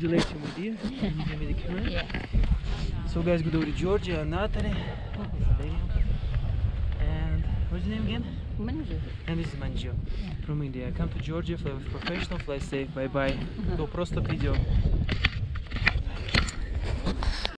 Can you give me the camera? Yeah. So guys, good over to Georgia Natalie. And what's your name again? Manju. And this is Manju from India. I Come to Georgia, for professional, flight safe, bye bye. До просто video.